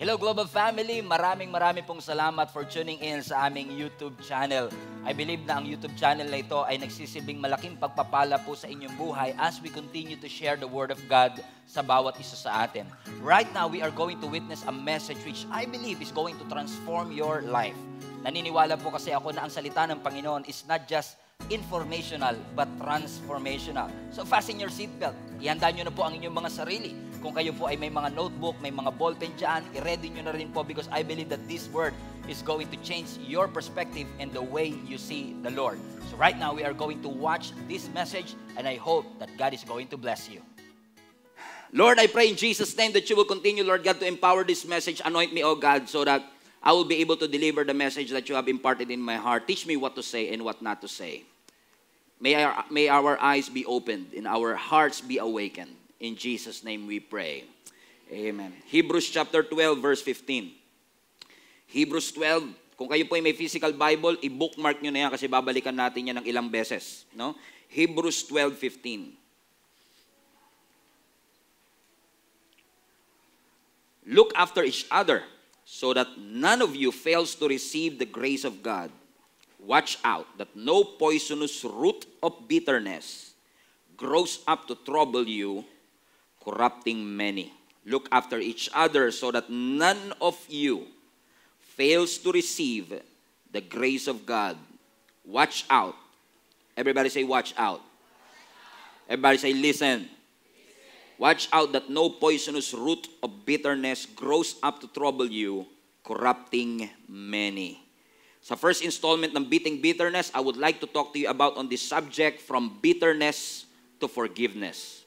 Hello Global Family, maraming maraming pong salamat for tuning in sa aming YouTube channel. I believe na ang YouTube channel na ito ay nagsisilbing malaking pagpapala po sa inyong buhay as we continue to share the Word of God sa bawat isa sa atin. Right now, we are going to witness a message which I believe is going to transform your life. Naniniwala po kasi ako na ang salita ng Panginoon is not just informational but transformational. So fasten your seatbelt. Ihanda nyo na po ang inyong mga sarili. Kung kayo po ay may mga notebook, may mga ballpen dyan, i-ready nyo na rin po because I believe that this word is going to change your perspective and the way you see the Lord. So right now, we are going to watch this message and I hope that God is going to bless you. Lord, I pray in Jesus' name that you will continue, Lord God, to empower this message. Anoint me, O God, so that I will be able to deliver the message that you have imparted in my heart. Teach me what to say and what not to say. May our, may our eyes be opened and our hearts be awakened. In Jesus' name we pray. Amen. Hebrews chapter 12, verse 15. Hebrews 12, kung kayo po ay may physical Bible, i-bookmark nyo na yan kasi babalikan natin yan ng ilang beses. No? Hebrews 12, 15. Look after each other so that none of you fails to receive the grace of God. Watch out that no poisonous root of bitterness grows up to trouble you, corrupting many. Look after each other so that none of you fails to receive the grace of God. Watch out. Everybody say, watch out. Everybody say, listen. Watch out that no poisonous root of bitterness grows up to trouble you, corrupting many. Sa first installment ng Beating Bitterness, I would like to talk to you about on this subject from bitterness to forgiveness.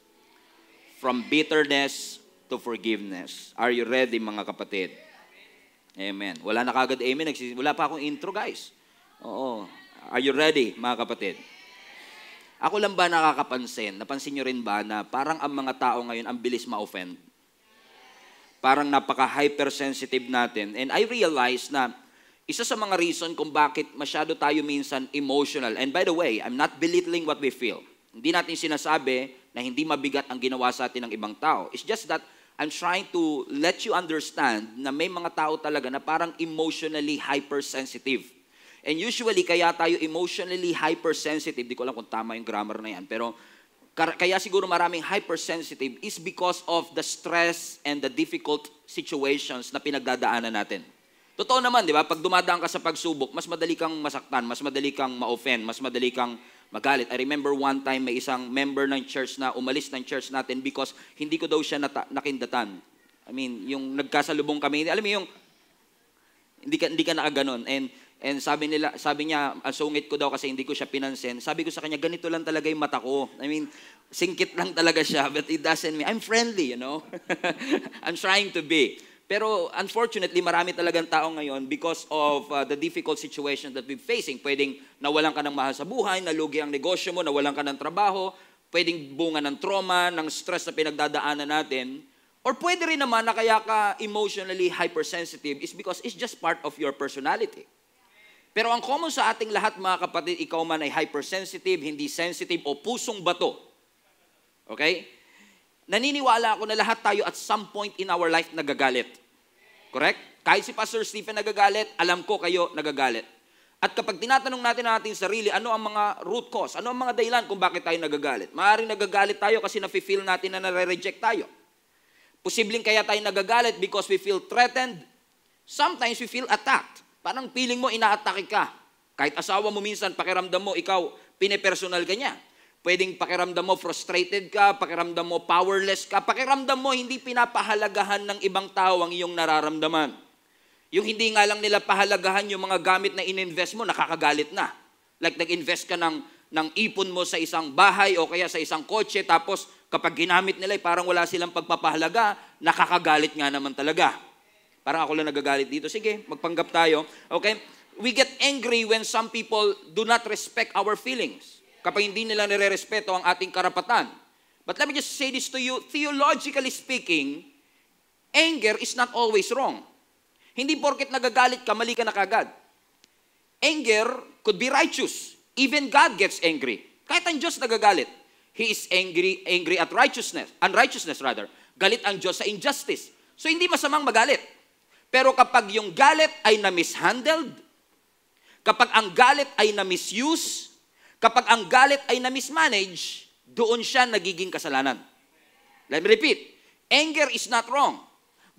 From bitterness to forgiveness. Are you ready mga kapatid? Amen. Wala na kagad amen. Wala pa akong intro guys. Oo. Are you ready mga kapatid? Ako lang ba nakakapansin, napansin nyo rin ba na parang ang mga tao ngayon ang bilis ma-offend? Parang napaka-hypersensitive natin. And I realize na isa sa mga reason kung bakit masyado tayo minsan emotional. And by the way, I'm not belittling what we feel. Hindi natin sinasabi na hindi mabigat ang ginawa sa atin ng ibang tao. It's just that I'm trying to let you understand na may mga tao talaga na parang emotionally hypersensitive. And usually, kaya tayo emotionally hypersensitive, di ko alam kung tama yung grammar na yan, pero kaya siguro maraming hypersensitive is because of the stress and the difficult situations na pinagdadaanan natin. Totoo naman, di ba? Pag dumadaan ka sa pagsubok, mas madali kang masaktan, mas madali kang ma-offend, mas madali kang magalit. I remember one time may isang member ng church na umalis ng church natin because hindi ko daw siya nata- nakindatan. I mean, yung nagkasalubong kami, alam mo yung hindi ka, hindi ka nakaganon. And And sabi nila, sabi niya, sungit ko daw kasi hindi ko siya pinansin. Sabi ko sa kanya, ganito lang talaga yung mata ko. I mean, singkit lang talaga siya, but it doesn't mean, I'm friendly, you know? I'm trying to be. Pero unfortunately, marami talagang tao ngayon because of uh, the difficult situation that we're facing. Pwedeng nawalan ka ng mahal sa buhay, nalugi ang negosyo mo, nawalan ka ng trabaho, pwedeng bunga ng trauma, ng stress na pinagdadaanan natin. Or pwede rin naman na kaya ka emotionally hypersensitive is because it's just part of your personality. Pero ang common sa ating lahat mga kapatid, ikaw man ay hypersensitive, hindi sensitive, o pusong bato. Okay? Naniniwala ako na lahat tayo at some point in our life nagagalit. Correct? Kahit si Pastor Stephen nagagalit, alam ko kayo nagagalit. At kapag tinatanong natin ang ating sarili, ano ang mga root cause? Ano ang mga dahilan kung bakit tayo nagagalit? Maaaring nagagalit tayo kasi nafe-feel natin na nare-reject tayo. Posibleng kaya tayo nagagalit because we feel threatened. Sometimes we feel attacked. Parang feeling mo, inaatake ka. Kahit asawa mo minsan, pakiramdam mo, ikaw, pinepersonal ka niya. Pwedeng pakiramdam mo, frustrated ka, pakiramdam mo, powerless ka, pakiramdam mo, hindi pinapahalagahan ng ibang tao ang iyong nararamdaman. Yung hindi nga lang nila pahalagahan yung mga gamit na ininvest mo, nakakagalit na. Like nag-invest ka ng, ng ipon mo sa isang bahay o kaya sa isang kotse, tapos kapag ginamit nila, eh, parang wala silang pagpapahalaga, nakakagalit nga naman talaga. Parang ako lang nagagalit dito. Sige, magpanggap tayo. Okay? We get angry when some people do not respect our feelings. Kapag hindi nila nire-respeto ang ating karapatan. But let me just say this to you. Theologically speaking, anger is not always wrong. Hindi porket nagagalit ka, mali ka na kagad. Anger could be righteous. Even God gets angry. Kahit ang Diyos nagagalit. He is angry, angry at righteousness, unrighteousness rather. Galit ang Diyos sa injustice. So hindi masamang magalit. Pero kapag yung galit ay na-mishandled, kapag ang galit ay na-misuse, kapag ang galit ay na-mismanage, doon siya nagiging kasalanan. Let me repeat. Anger is not wrong.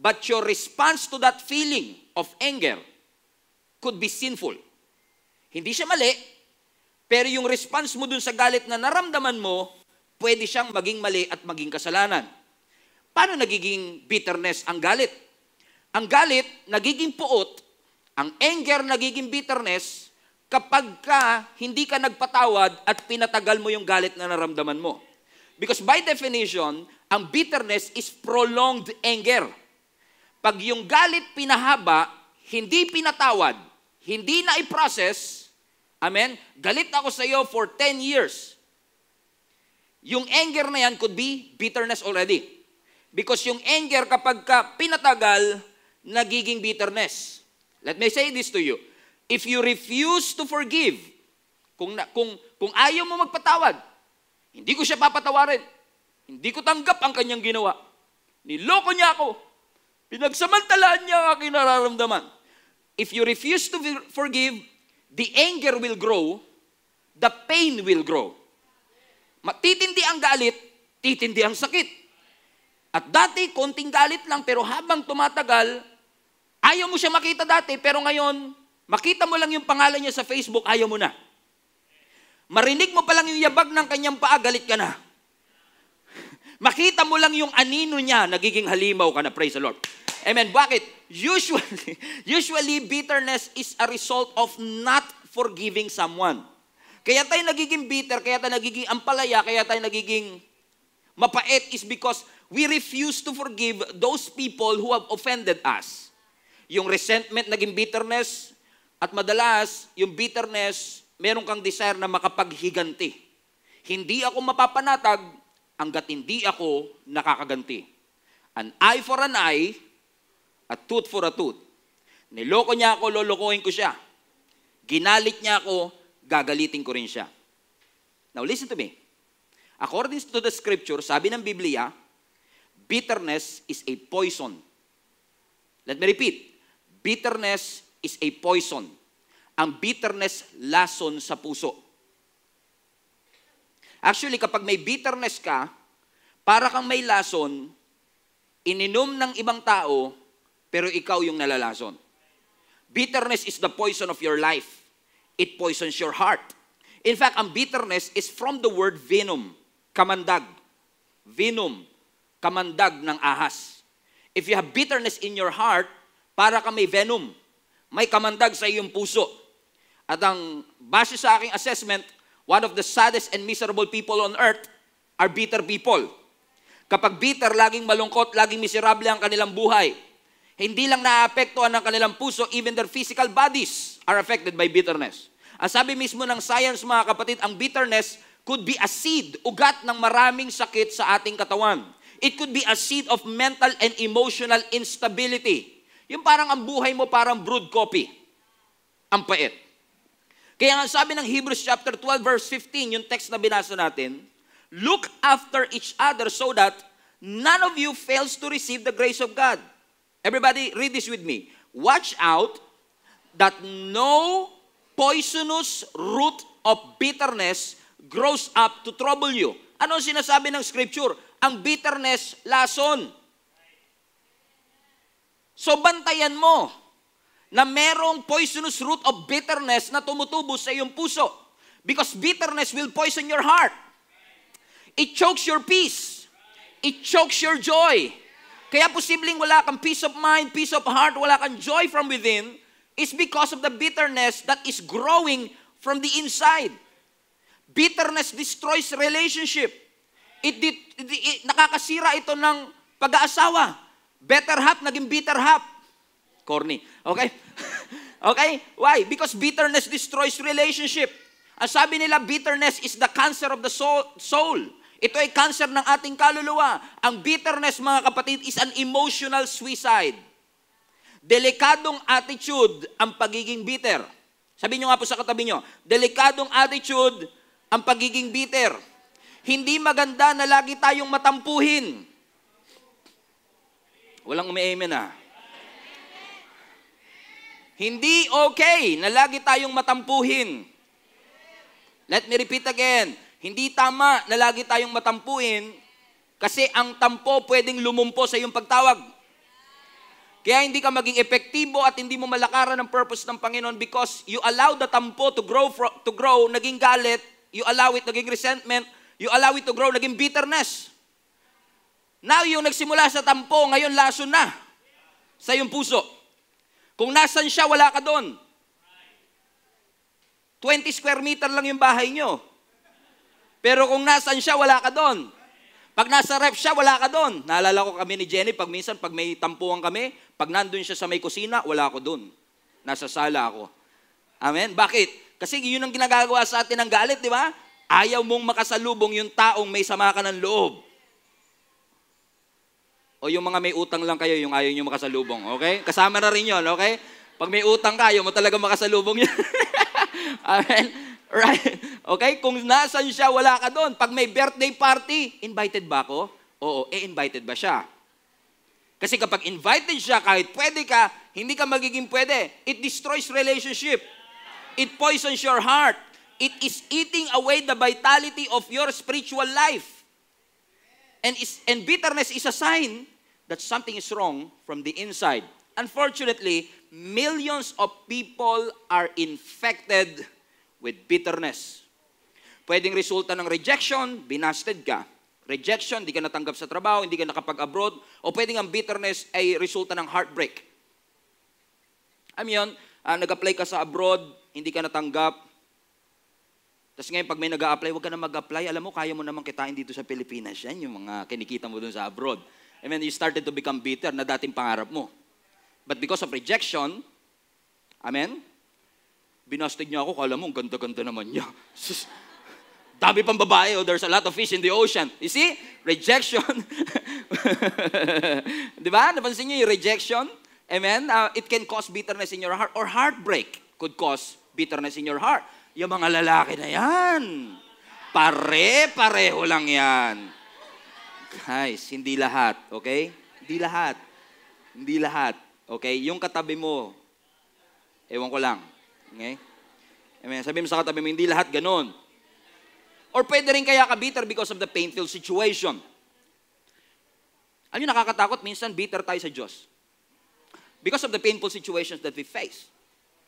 But your response to that feeling of anger could be sinful. Hindi siya mali, pero yung response mo dun sa galit na naramdaman mo, pwede siyang maging mali at maging kasalanan. Paano nagiging bitterness ang galit? Ang galit, nagiging puot, ang anger, nagiging bitterness, kapag ka hindi ka nagpatawad at pinatagal mo yung galit na naramdaman mo. Because by definition, ang bitterness is prolonged anger. Pag yung galit pinahaba, hindi pinatawad, hindi na i-process, amen, galit ako sa iyo for 10 years. Yung anger na yan could be bitterness already. Because yung anger kapag ka pinatagal, nagiging bitterness. Let me say this to you. If you refuse to forgive, kung, kung, kung ayaw mo magpatawad, hindi ko siya papatawarin. Hindi ko tanggap ang kanyang ginawa. Niloko niya ako. Pinagsamantalaan niya ang aking nararamdaman. If you refuse to forgive, the anger will grow, the pain will grow. Matitindi ang galit, titindi ang sakit. At dati, konting galit lang, pero habang tumatagal, ayaw mo siya makita dati, pero ngayon, makita mo lang yung pangalan niya sa Facebook, ayaw mo na. Marinig mo pa lang yung yabag ng kanyang paa, galit ka na. Makita mo lang yung anino niya, nagiging halimaw ka na, praise the Lord. Amen. Bakit? Usually, usually bitterness is a result of not forgiving someone. Kaya tayo nagiging bitter, kaya tayo nagiging ampalaya, kaya tayo nagiging mapait is because we refuse to forgive those people who have offended us. Yung resentment naging bitterness, at madalas, yung bitterness, meron kang desire na makapaghiganti. Hindi ako mapapanatag hanggat hindi ako nakakaganti. An eye for an eye, a tooth for a tooth. Niloko niya ako, lolokohin ko siya. Ginalit niya ako, gagalitin ko rin siya. Now listen to me. According to the scripture, sabi ng Biblia, bitterness is a poison. Let me repeat. Bitterness is a poison. Ang bitterness lason sa puso. Actually, kapag may bitterness ka, para kang may lason, ininom ng ibang tao, pero ikaw yung nalalason. Bitterness is the poison of your life. It poisons your heart. In fact, ang bitterness is from the word venom, kamandag. Venom, kamandag ng ahas. If you have bitterness in your heart, para ka may venom. May kamandag sa iyong puso. At ang base sa aking assessment, one of the saddest and miserable people on earth are bitter people. Kapag bitter, laging malungkot, laging miserable ang kanilang buhay. Hindi lang naapektuhan ng kanilang puso, even their physical bodies are affected by bitterness. Ang sabi mismo ng science, mga kapatid, ang bitterness could be a seed, ugat ng maraming sakit sa ating katawan. It could be a seed of mental and emotional instability. Yung parang ang buhay mo parang brewed coffee. Ang pait. Kaya nga sabi ng Hebrews chapter 12 verse 15, yung text na binasa natin, Look after each other so that none of you fails to receive the grace of God. Everybody, read this with me. Watch out that no poisonous root of bitterness grows up to trouble you. Ano sinasabi ng scripture? Ang bitterness, lason. So bantayan mo na merong poisonous root of bitterness na tumutubo sa iyong puso. Because bitterness will poison your heart. It chokes your peace. It chokes your joy. Kaya posibleng wala kang peace of mind, peace of heart, wala kang joy from within, is because of the bitterness that is growing from the inside. Bitterness destroys relationship. It, it, it, it nakakasira ito ng pag-aasawa. Better half, naging bitter half. Corny. Okay? okay? Why? Because bitterness destroys relationship. Ang sabi nila, bitterness is the cancer of the soul. Ito ay cancer ng ating kaluluwa. Ang bitterness, mga kapatid, is an emotional suicide. Delikadong attitude ang pagiging bitter. Sabi nyo nga po sa katabi nyo, delikadong attitude ang pagiging bitter. Hindi maganda na lagi tayong matampuhin. Walang umi-amen ah. Hindi okay na lagi tayong matampuhin. Let me repeat again. Hindi tama na lagi tayong matampuhin kasi ang tampo pwedeng lumumpo sa iyong pagtawag. Kaya hindi ka maging epektibo at hindi mo malakaran ang purpose ng Panginoon because you allow the tampo to grow, to grow, naging galit, you allow it, naging resentment, you allow it to grow, naging bitterness. Now, yung nagsimula sa tampo, ngayon lason na sa iyong puso. Kung nasan siya, wala ka doon. 20 square meter lang yung bahay nyo. Pero kung nasan siya, wala ka doon. Pag nasa ref siya, wala ka doon. Naalala ko kami ni Jenny, pag minsan, pag may tampuan kami, pag nandun siya sa may kusina, wala ako doon. Nasa sala ako. Amen? Bakit? Kasi yun ang ginagawa sa atin ng galit, di ba? Ayaw mong makasalubong yung taong may sama ka ng loob. O yung mga may utang lang kayo, yung ayaw nyo makasalubong, okay? Kasama na rin yon, okay? Pag may utang ka, ayaw mo talaga makasalubong yun. Amen? Right? Okay? Kung nasan siya, wala ka doon. Pag may birthday party, invited ba ako? Oo, eh invited ba siya? Kasi kapag invited siya, kahit pwede ka, hindi ka magiging pwede. It destroys relationship. It poisons your heart. It is eating away the vitality of your spiritual life. And, is, and bitterness is a sign that something is wrong from the inside. Unfortunately, millions of people are infected with bitterness. Pwedeng resulta ng rejection, binasted ka. Rejection, hindi ka natanggap sa trabaho, hindi ka nakapag-abroad, o pwedeng ang bitterness ay resulta ng heartbreak. Alam yun, uh, nag-apply ka sa abroad, hindi ka natanggap, tapos ngayon, pag may nag apply huwag ka na mag-apply. Alam mo, kaya mo naman kitain dito sa Pilipinas. Yan yung mga kinikita mo dun sa abroad. And then you started to become bitter na dating pangarap mo. But because of rejection, amen, Binastig niya ako, kala mo, ganda-ganda naman niya. Dami pang babae, oh, there's a lot of fish in the ocean. You see? Rejection. Di ba? Napansin niyo yung rejection? Amen? Uh, it can cause bitterness in your heart or heartbreak could cause bitterness in your heart. Yung mga lalaki na yan. Pare-pareho lang yan. Guys, hindi lahat, okay? Hindi lahat. Hindi lahat. Okay? Yung katabi mo, ewan ko lang, Okay? Amen. Sabi mo sa katabi mo, hindi lahat ganun. Or pwede rin kaya ka bitter because of the painful situation. Alam niyo, nakakatakot, minsan bitter tayo sa Diyos. Because of the painful situations that we face.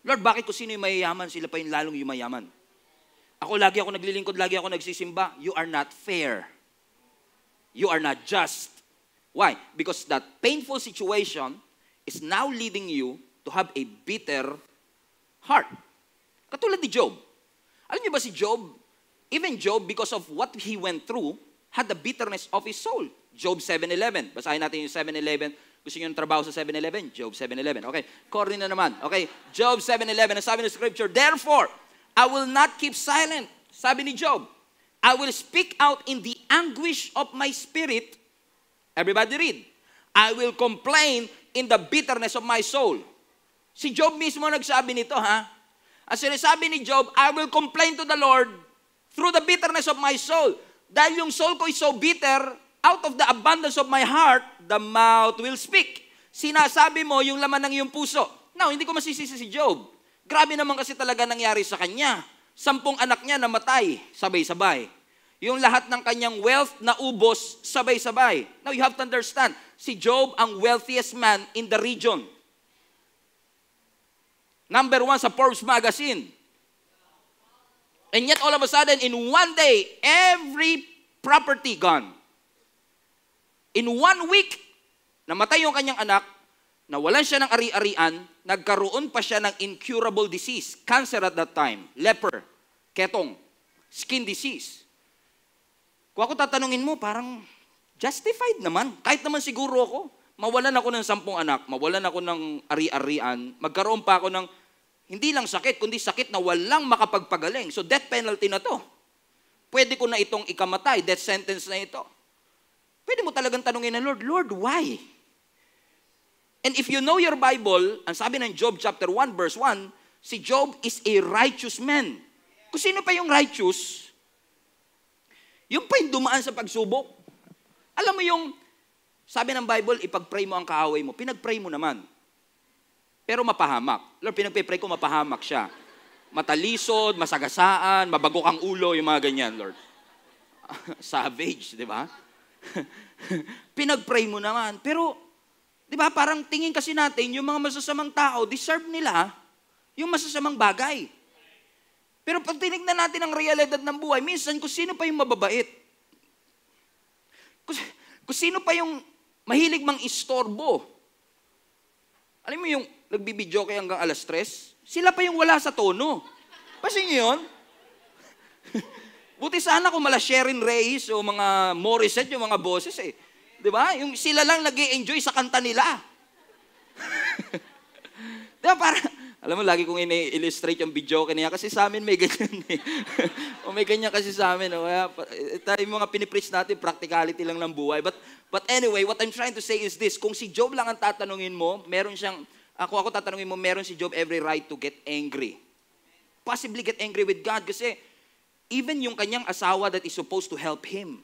Lord, bakit ko sino yung mayayaman, sila pa yung lalong yumayaman? Ako, lagi ako naglilingkod, lagi ako nagsisimba. You are not fair. You are not just. Why? Because that painful situation is now leading you to have a bitter heart. Katulad ni Job. Alam niyo ba si Job, even Job, because of what he went through, had the bitterness of his soul. Job 7.11. Basahin natin yung 7.11. Gusto niyo ng trabaho sa 7.11? Job 7.11. Okay, Corny na naman. Okay, Job 7.11. Ang sabi ng scripture, Therefore, I will not keep silent. Sabi ni Job, I will speak out in the anguish of my spirit. Everybody read. I will complain in the bitterness of my soul. Si Job mismo nagsabi nito, ha? Ang sinasabi ni Job, I will complain to the Lord through the bitterness of my soul. Dahil yung soul ko is so bitter, out of the abundance of my heart, the mouth will speak. Sinasabi mo yung laman ng iyong puso. Now, hindi ko masisisi si Job. Grabe naman kasi talaga nangyari sa kanya. Sampung anak niya namatay, sabay-sabay. Yung lahat ng kanyang wealth na ubos, sabay-sabay. Now, you have to understand, si Job ang wealthiest man in the region. Number one sa Forbes magazine. And yet all of a sudden, in one day, every property gone. In one week, namatay yung kanyang anak, nawalan siya ng ari-arian, nagkaroon pa siya ng incurable disease, cancer at that time, leper, ketong, skin disease. Kung ako tatanungin mo, parang justified naman. Kahit naman siguro ako, mawalan ako ng sampung anak, mawalan ako ng ari-arian, magkaroon pa ako ng hindi lang sakit, kundi sakit na walang makapagpagaling. So death penalty na to. Pwede ko na itong ikamatay, death sentence na ito. Pwede mo talagang tanungin ng Lord, Lord, why? And if you know your Bible, ang sabi ng Job chapter 1 verse 1, si Job is a righteous man. Kung sino pa yung righteous, yung pa yung dumaan sa pagsubok. Alam mo yung sabi ng Bible, ipag-pray mo ang kaaway mo. Pinag-pray mo naman. pero mapahamak. Lord, pinagpipray ko mapahamak siya. Matalisod, masagasaan, mabagok ang ulo, yung mga ganyan, Lord. Savage, di ba? Pinagpray mo naman. Pero, di ba, parang tingin kasi natin, yung mga masasamang tao, deserve nila yung masasamang bagay. Pero pag tinignan natin ang realidad ng buhay, minsan kung sino pa yung mababait, kung, kung sino pa yung mahilig mang istorbo, alam mo yung nagbibidyo kayo hanggang alas tres, sila pa yung wala sa tono. Pasin niyo yun? Buti sana kung mala Sherin Reyes o mga Morissette, yung mga boses eh. Di ba? Yung sila lang nag enjoy sa kanta nila. Di ba? Para, alam mo, lagi kong ini-illustrate yung video kanya kasi sa amin may ganyan eh. o may ganyan kasi sa amin. O, kaya, eh, tayo mga pinipreach natin, practicality lang ng buhay. But, but anyway, what I'm trying to say is this. Kung si Job lang ang tatanungin mo, meron siyang, ako ako tatanungin mo, meron si Job every right to get angry. Possibly get angry with God kasi even yung kanyang asawa that is supposed to help him,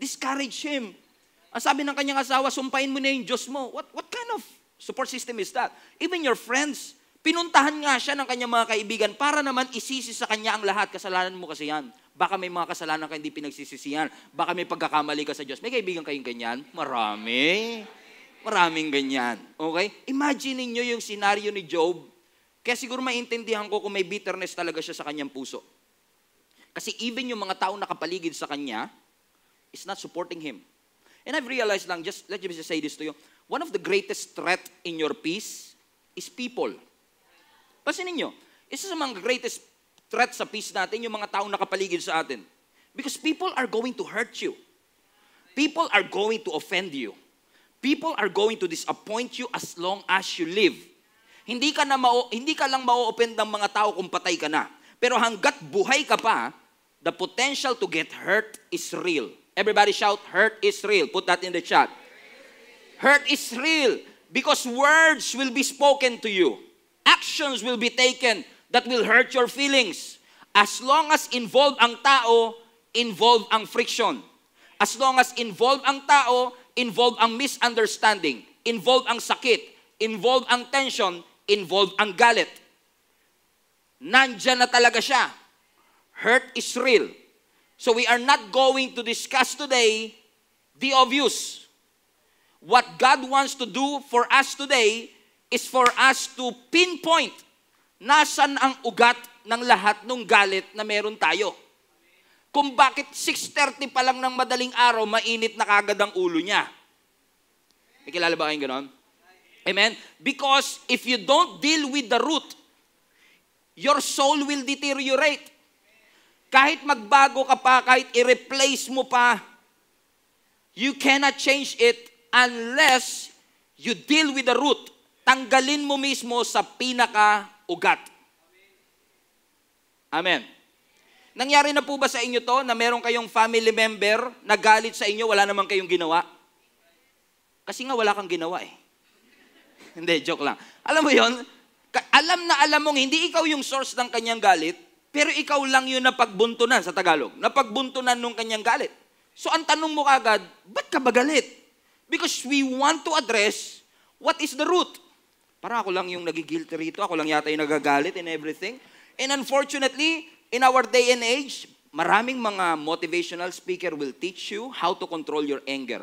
discourage him. Ang sabi ng kanyang asawa, sumpain mo na yung Diyos mo. What, what kind of support system is that? Even your friends, pinuntahan nga siya ng kanyang mga kaibigan para naman isisi sa kanya ang lahat. Kasalanan mo kasi yan. Baka may mga kasalanan ka hindi pinagsisisihan. Baka may pagkakamali ka sa Diyos. May kaibigan kayong ganyan? Marami. Maraming ganyan. Okay? Imagine niyo yung scenario ni Job kaya siguro maintindihan ko kung may bitterness talaga siya sa kanyang puso. Kasi even yung mga tao nakapaligid sa kanya is not supporting him. And I've realized lang, just let me just say this to you, one of the greatest threat in your peace is people. Pasinin nyo, isa sa mga greatest threat sa peace natin, yung mga tao nakapaligid sa atin. Because people are going to hurt you. People are going to offend you. People are going to disappoint you as long as you live. Hindi ka, na mao, hindi ka lang mau-open ng mga tao kung patay ka na. Pero hanggat buhay ka pa, the potential to get hurt is real. Everybody shout, hurt is real. Put that in the chat. Hurt is real because words will be spoken to you. Actions will be taken that will hurt your feelings. As long as involved ang tao, involved ang friction. As long as involved ang tao, involved ang misunderstanding, involved ang sakit, involved ang tension, involved ang galit. Nandyan na talaga siya. Hurt is real. So we are not going to discuss today the obvious. What God wants to do for us today is for us to pinpoint nasan ang ugat ng lahat ng galit na meron tayo. Kung bakit 6.30 pa lang ng madaling araw, mainit na kagad ang ulo niya. May kilala ba kayong ganon? Amen? Because if you don't deal with the root, your soul will deteriorate. Kahit magbago ka pa, kahit i-replace mo pa, you cannot change it unless you deal with the root. Tanggalin mo mismo sa pinaka-ugat. Amen. Nangyari na po ba sa inyo to na meron kayong family member na galit sa inyo, wala naman kayong ginawa? Kasi nga wala kang ginawa eh. Hindi, joke lang. Alam mo yon? Alam na alam mong hindi ikaw yung source ng kanyang galit, pero ikaw lang yun na pagbuntunan sa Tagalog. Napagbuntunan nung kanyang galit. So ang tanong mo kagad, ba't ka ba galit? Because we want to address what is the root. Para ako lang yung nagigilty rito, ako lang yata yung nagagalit and everything. And unfortunately, in our day and age, maraming mga motivational speaker will teach you how to control your anger.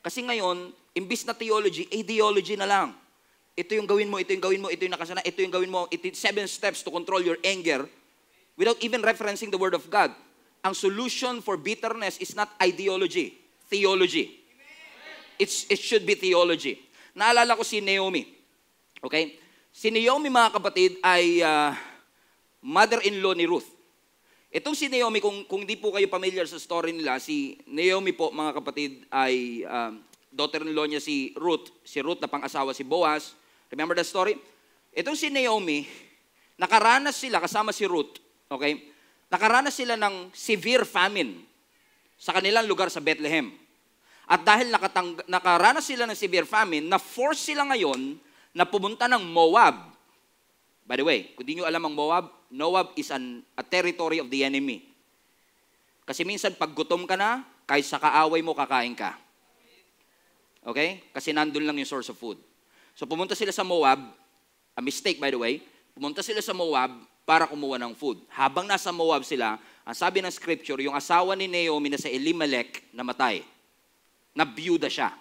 Kasi ngayon, imbis na theology, ideology na lang. Ito yung gawin mo, ito yung gawin mo, ito yung nakasana, ito yung gawin mo, ito seven steps to control your anger without even referencing the Word of God. Ang solution for bitterness is not ideology, theology. It's, it should be theology. Naalala ko si Naomi. Okay? Si Naomi, mga kapatid, ay uh, mother-in-law ni Ruth. Itong si Naomi, kung, kung di po kayo familiar sa story nila, si Naomi po, mga kapatid, ay um, daughter-in-law niya si Ruth. Si Ruth na pang-asawa si Boaz. Remember the story? Itong si Naomi, nakaranas sila kasama si Ruth, okay? Nakaranas sila ng severe famine sa kanilang lugar sa Bethlehem. At dahil nakaranas sila ng severe famine, na-force sila ngayon na pumunta ng Moab. By the way, kung di nyo alam ang Moab, Moab is an, a territory of the enemy. Kasi minsan pag gutom ka na, kahit sa kaaway mo, kakain ka. Okay? Kasi nandun lang yung source of food. So pumunta sila sa Moab, a mistake by the way, pumunta sila sa Moab para kumuha ng food. Habang nasa Moab sila, ang sabi ng scripture, yung asawa ni Naomi na sa Elimelech namatay. Nabiyuda siya.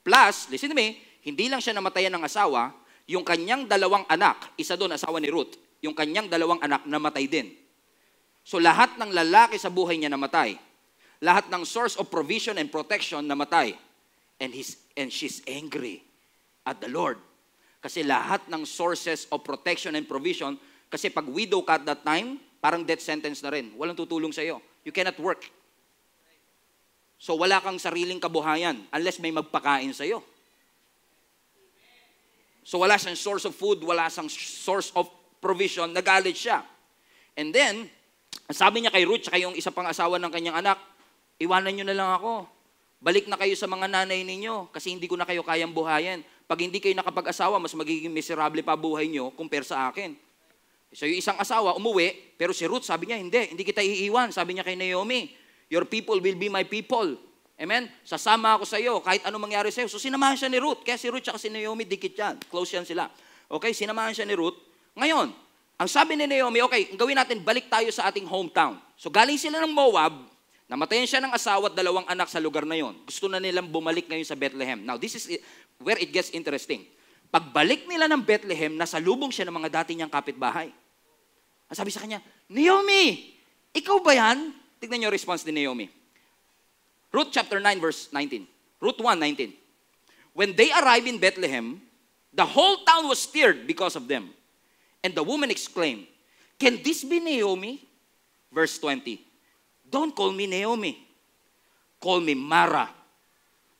Plus, listen to me, hindi lang siya namatayan ng asawa, yung kanyang dalawang anak, isa doon asawa ni Ruth, yung kanyang dalawang anak namatay din. So lahat ng lalaki sa buhay niya namatay. Lahat ng source of provision and protection namatay. And, he's, and she's angry at the Lord. Kasi lahat ng sources of protection and provision, kasi pag widow ka at that time, parang death sentence na rin. Walang tutulong sa iyo. You cannot work. So wala kang sariling kabuhayan unless may magpakain sa iyo. So wala siyang source of food, wala siyang source of provision, nagalit siya. And then, sabi niya kay Ruth, tsaka yung isa pang asawa ng kanyang anak, iwanan niyo na lang ako. Balik na kayo sa mga nanay ninyo kasi hindi ko na kayo kayang buhayin. Pag hindi kayo nakapag-asawa, mas magiging miserable pa buhay niyo compare sa akin. So yung isang asawa umuwi, pero si Ruth sabi niya, hindi, hindi kita iiwan. Sabi niya kay Naomi, your people will be my people. Amen? Sasama ako sa iyo kahit ano mangyari sa iyo. So sinamahan siya ni Ruth. Kaya si Ruth at si Naomi, dikit yan. Close yan sila. Okay, sinamahan siya ni Ruth. Ngayon, ang sabi ni Naomi, okay, gawin natin, balik tayo sa ating hometown. So galing sila ng Moab, namatayan siya ng asawa at dalawang anak sa lugar na yon. Gusto na nilang bumalik ngayon sa Bethlehem. Now, this is where it gets interesting. Pagbalik nila ng Bethlehem, nasa lubong siya ng mga dati niyang kapitbahay. Ang sabi sa kanya, Naomi, ikaw ba yan? Tignan niyo response ni Naomi. Ruth chapter 9 verse 19. Ruth 1, 19. When they arrived in Bethlehem, the whole town was stirred because of them. And the woman exclaimed, Can this be Naomi? Verse 20. Don't call me Naomi. Call me Mara.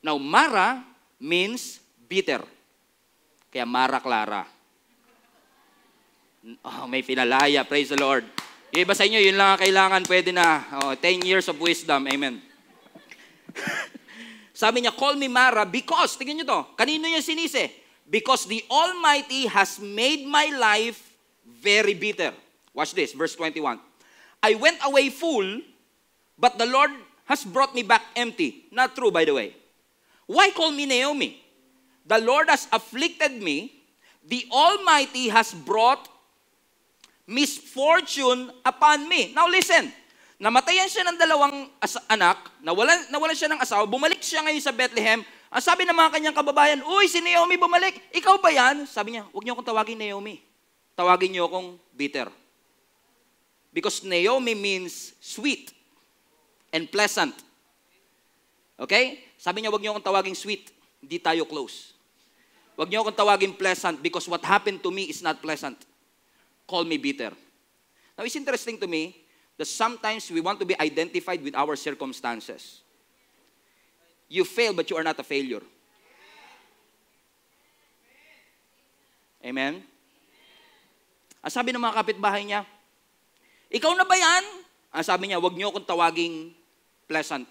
Now, Mara means bitter. Kaya Mara Clara. Oh, may pinalaya. Praise the Lord. Yung iba sa inyo, yun lang ang kailangan. Pwede na. Oh, 10 years of wisdom. Amen. Sabi niya, call me Mara because, tingnan niyo to, kanino niya sinisi? Because the Almighty has made my life very bitter. Watch this, verse 21. I went away full, but the Lord has brought me back empty. Not true, by the way. Why call me Naomi? The Lord has afflicted me. The Almighty has brought misfortune upon me. Now listen, namatayan siya ng dalawang as- anak, nawalan, nawalan siya ng asawa, bumalik siya ngayon sa Bethlehem. Ang sabi ng mga kanyang kababayan, Uy, si Naomi bumalik. Ikaw ba yan? Sabi niya, huwag niyo akong tawagin Naomi. Tawagin niyo akong bitter. Because Naomi means sweet and pleasant. Okay? Sabi niya, huwag niyo akong tawagin sweet. Hindi tayo close. Huwag niyo akong tawagin pleasant because what happened to me is not pleasant. Call me bitter. Now, it's interesting to me that sometimes we want to be identified with our circumstances. You fail, but you are not a failure. Amen? Ang sabi ng mga kapitbahay niya, ikaw na ba yan? Ang sabi niya, wag niyo akong tawaging pleasant.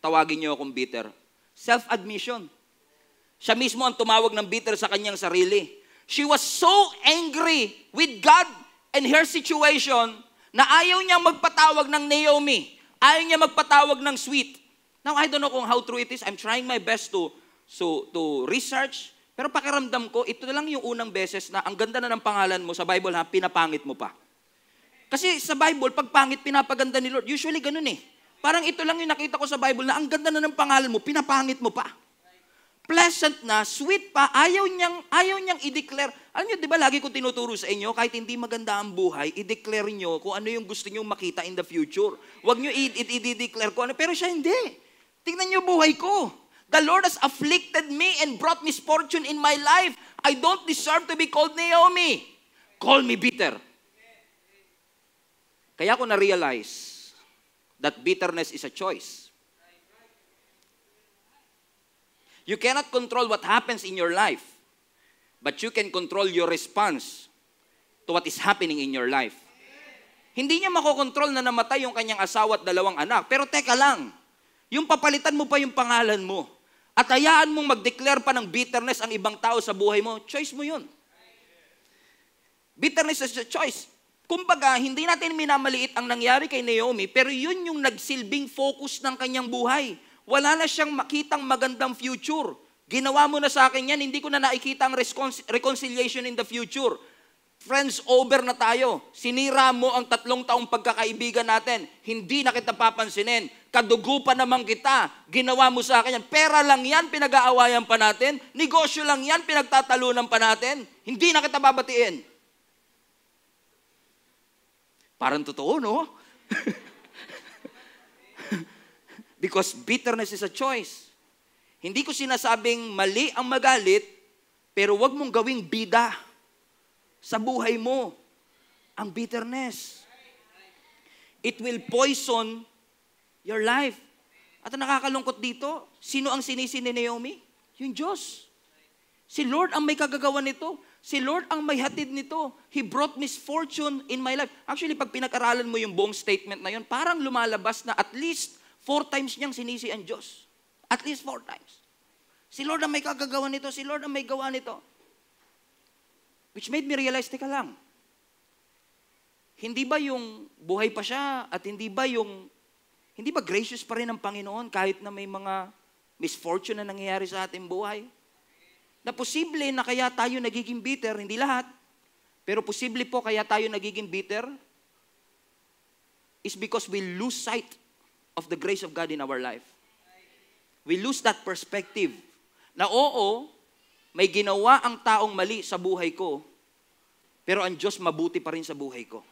Tawagin niyo akong bitter. Self-admission. Siya mismo ang tumawag ng bitter sa kanyang sarili. She was so angry with God and her situation na ayaw niya magpatawag ng Naomi. Ayaw niya magpatawag ng sweet. Now, I don't know kung how true it is. I'm trying my best to, so, to research. Pero pakiramdam ko, ito na lang yung unang beses na ang ganda na ng pangalan mo sa Bible ha, pinapangit mo pa. Kasi sa Bible, pag pangit, pinapaganda ni Lord. Usually ganun eh. Parang ito lang yung nakita ko sa Bible na ang ganda na ng pangalan mo, pinapangit mo pa. Pleasant na, sweet pa, ayaw niyang, ayaw niyang i-declare. Alam niyo, di ba lagi ko tinuturo sa inyo, kahit hindi maganda ang buhay, i-declare niyo kung ano yung gusto niyo makita in the future. Huwag niyo i-declare ko ano, pero siya hindi. Tingnan niyo buhay ko. The Lord has afflicted me and brought misfortune in my life. I don't deserve to be called Naomi. Call me bitter. Kaya ko na-realize that bitterness is a choice. You cannot control what happens in your life, but you can control your response to what is happening in your life. Hindi niya makokontrol na namatay yung kanyang asawa at dalawang anak. Pero teka lang, yung papalitan mo pa yung pangalan mo, at hayaan mong mag-declare pa ng bitterness ang ibang tao sa buhay mo, choice mo yun. Bitterness is a choice. Kumbaga, hindi natin minamaliit ang nangyari kay Naomi, pero yun yung nagsilbing focus ng kanyang buhay. Wala na siyang makitang magandang future. Ginawa mo na sa akin yan, hindi ko na nakikita ang recon- reconciliation in the future. Friends, over na tayo. Sinira mo ang tatlong taong pagkakaibigan natin. Hindi na kita papansinin. Kadugo pa naman kita. Ginawa mo sa akin yan. Pera lang yan, pinag-aawayan pa natin. Negosyo lang yan, pinagtatalunan pa natin. Hindi na kita babatiin. Parang totoo, no? Because bitterness is a choice. Hindi ko sinasabing mali ang magalit, pero wag mong gawing bida sa buhay mo ang bitterness. It will poison your life. At nakakalungkot dito, sino ang sinisi ni Naomi? Yung Diyos. Si Lord ang may kagagawa nito. Si Lord ang may hatid nito. He brought misfortune in my life. Actually, pag pinag-aralan mo yung buong statement na yun, parang lumalabas na at least four times niyang sinisi ang Diyos. At least four times. Si Lord ang may kagagawa nito. Si Lord ang may gawa nito. Which made me realize, teka lang, hindi ba yung buhay pa siya at hindi ba yung, hindi ba gracious pa rin ang Panginoon kahit na may mga misfortune na nangyayari sa ating buhay? Na posible na kaya tayo nagiging bitter, hindi lahat, pero posible po kaya tayo nagiging bitter is because we lose sight of the grace of God in our life. We lose that perspective na oo, may ginawa ang taong mali sa buhay ko, pero ang Diyos mabuti pa rin sa buhay ko.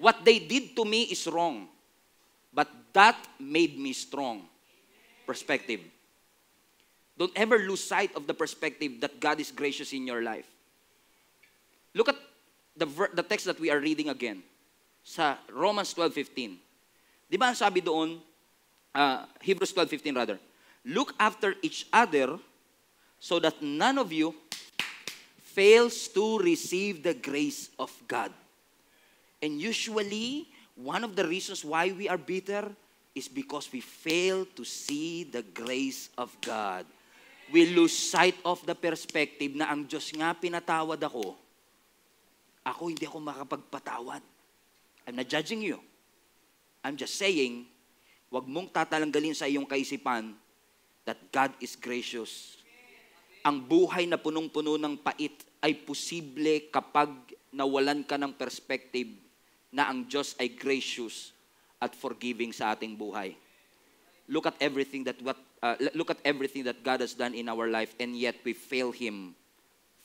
What they did to me is wrong, but that made me strong. Perspective. Don't ever lose sight of the perspective that God is gracious in your life. Look at the, the text that we are reading again sa Romans 12:15. Di ba sabi doon, uh, Hebrews 12:15 rather, look after each other so that none of you fails to receive the grace of God. And usually, one of the reasons why we are bitter is because we fail to see the grace of God. We lose sight of the perspective na ang Diyos nga pinatawad ako, ako hindi ako makapagpatawad. I'm not judging you. I'm just saying, wag mong tatalanggalin sa iyong kaisipan that God is gracious ang buhay na punong-puno ng pait ay posible kapag nawalan ka ng perspective na ang Diyos ay gracious at forgiving sa ating buhay. Look at everything that what uh, look at everything that God has done in our life and yet we fail him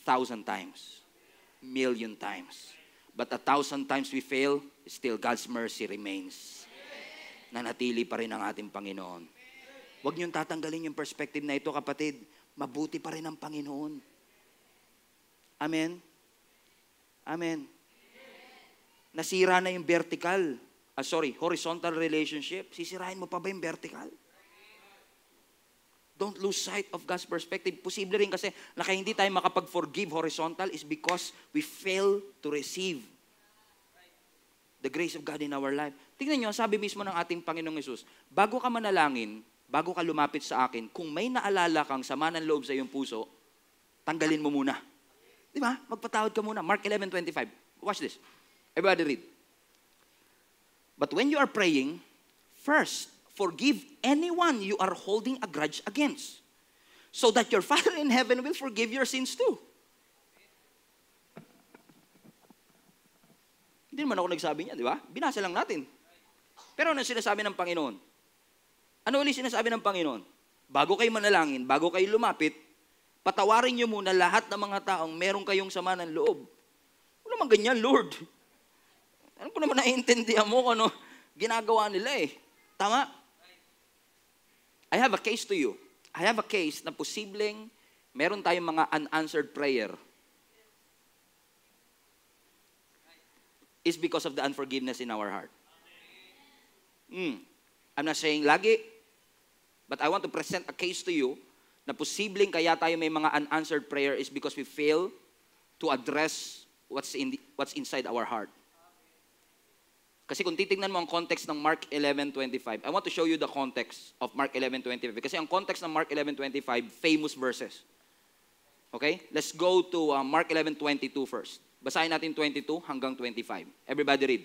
thousand times, million times. But a thousand times we fail, still God's mercy remains. Nanatili pa rin ang ating Panginoon. Huwag niyong tatanggalin yung perspective na ito, kapatid mabuti pa rin ang Panginoon. Amen? Amen. Nasira na yung vertical, ah, sorry, horizontal relationship. Sisirahin mo pa ba yung vertical? Don't lose sight of God's perspective. Posible rin kasi na hindi tayo makapag-forgive horizontal is because we fail to receive the grace of God in our life. Tingnan nyo, sabi mismo ng ating Panginoong Yesus, bago ka manalangin, bago ka lumapit sa akin, kung may naalala kang sama ng loob sa iyong puso, tanggalin mo muna. Di ba? Magpatawad ka muna. Mark 11.25. Watch this. Everybody read. But when you are praying, first, forgive anyone you are holding a grudge against, so that your Father in heaven will forgive your sins too. Hindi naman ako nagsabi niya, di ba? Binasa lang natin. Pero ano sinasabi ng Panginoon? Ano ulit sinasabi ng Panginoon? Bago kayo manalangin, bago kayo lumapit, patawarin niyo muna lahat ng mga taong meron kayong sama ng loob. Ano naman ganyan, Lord? Ano ko naman naiintindihan mo kung ano ginagawa nila eh. Tama? I have a case to you. I have a case na posibleng meron tayong mga unanswered prayer is because of the unforgiveness in our heart. Mm. I'm not saying lagi, But I want to present a case to you na posibleng kaya tayo may mga unanswered prayer is because we fail to address what's, in the, what's inside our heart. Kasi kung titingnan mo ang context ng Mark 11.25, I want to show you the context of Mark 11.25. Kasi ang context ng Mark 11.25, famous verses. Okay? Let's go to uh, Mark 11.22 first. Basahin natin 22 hanggang 25. Everybody read.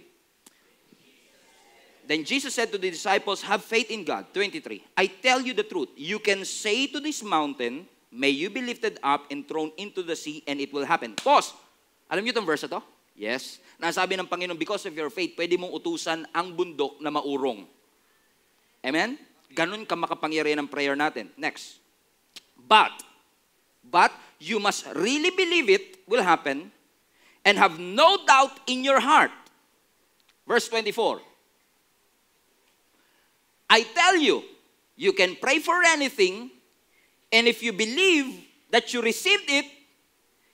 Then Jesus said to the disciples, Have faith in God. 23. I tell you the truth. You can say to this mountain, may you be lifted up and thrown into the sea, and it will happen. Pause. Alam niyo itong verse to? Yes. Nasabi ng Panginoon, because of your faith, pwede mong utusan ang bundok na maurong. Amen? Ganun ka makapangyarihan ng prayer natin. Next. But, but you must really believe it will happen and have no doubt in your heart. Verse 24. I tell you, you can pray for anything, and if you believe that you received it,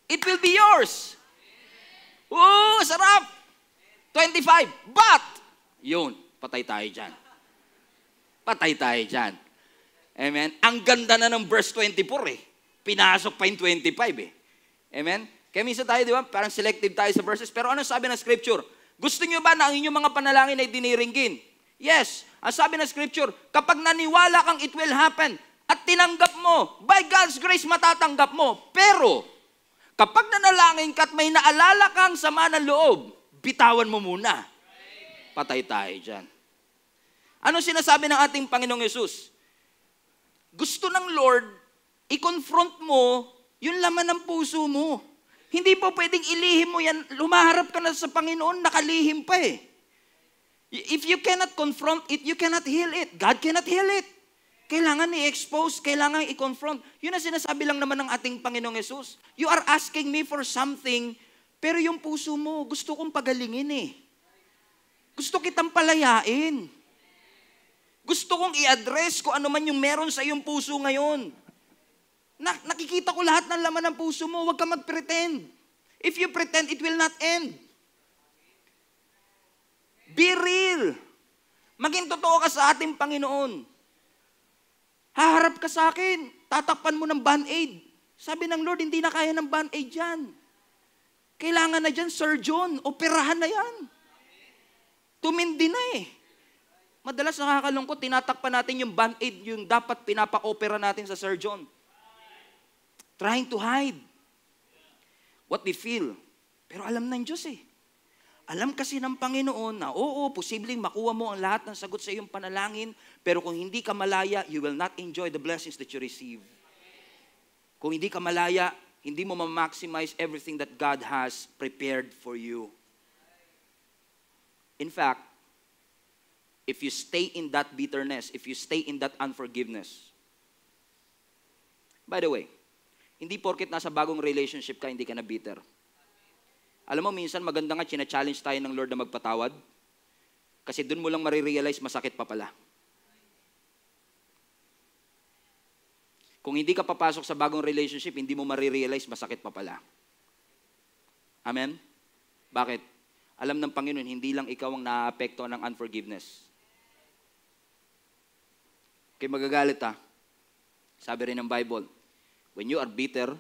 it will be yours. Oo, sarap! 25. But, yun, patay tayo dyan. Patay tayo dyan. Amen? Ang ganda na ng verse 24 eh. Pinasok pa yung 25 eh. Amen? Kaya minsan tayo, di ba, parang selective tayo sa verses. Pero ano sabi ng scripture? Gusto nyo ba na ang inyong mga panalangin ay diniringgin? Yes. Ang sabi ng scripture, kapag naniwala kang it will happen at tinanggap mo, by God's grace matatanggap mo. Pero, kapag nanalangin ka at may naalala kang sama ng loob, bitawan mo muna. Patay tayo dyan. Ano sinasabi ng ating Panginoong Yesus? Gusto ng Lord, i-confront mo yung laman ng puso mo. Hindi po pwedeng ilihim mo yan. Lumaharap ka na sa Panginoon, nakalihim pa eh. If you cannot confront it, you cannot heal it. God cannot heal it. Kailangan i-expose, kailangan i-confront. Yun ang sinasabi lang naman ng ating Panginoong Yesus. You are asking me for something, pero yung puso mo, gusto kong pagalingin eh. Gusto kitang palayain. Gusto kong i-address kung ano man yung meron sa iyong puso ngayon. Na, nakikita ko lahat ng laman ng puso mo. Huwag ka mag-pretend. If you pretend, it will not end. Be real. Maging totoo ka sa ating Panginoon. Haharap ka sa akin. Tatakpan mo ng band-aid. Sabi ng Lord, hindi na kaya ng band-aid yan. Kailangan na dyan, surgeon. Operahan na yan. Tumindi na eh. Madalas nakakalungkot, tinatakpan natin yung band-aid, yung dapat pinapa-opera natin sa surgeon. Trying to hide what we feel. Pero alam ng Diyos eh. Alam kasi ng Panginoon na oo, posibleng makuha mo ang lahat ng sagot sa iyong panalangin, pero kung hindi ka malaya, you will not enjoy the blessings that you receive. Kung hindi ka malaya, hindi mo ma-maximize everything that God has prepared for you. In fact, if you stay in that bitterness, if you stay in that unforgiveness, by the way, hindi porket nasa bagong relationship ka, hindi ka na bitter. Alam mo, minsan maganda nga, china-challenge tayo ng Lord na magpatawad. Kasi doon mo lang marirealize, masakit pa pala. Kung hindi ka papasok sa bagong relationship, hindi mo marirealize, masakit pa pala. Amen? Bakit? Alam ng Panginoon, hindi lang ikaw ang naaapekto ng unforgiveness. Kaya magagalit ha. Sabi rin ng Bible, when you are bitter,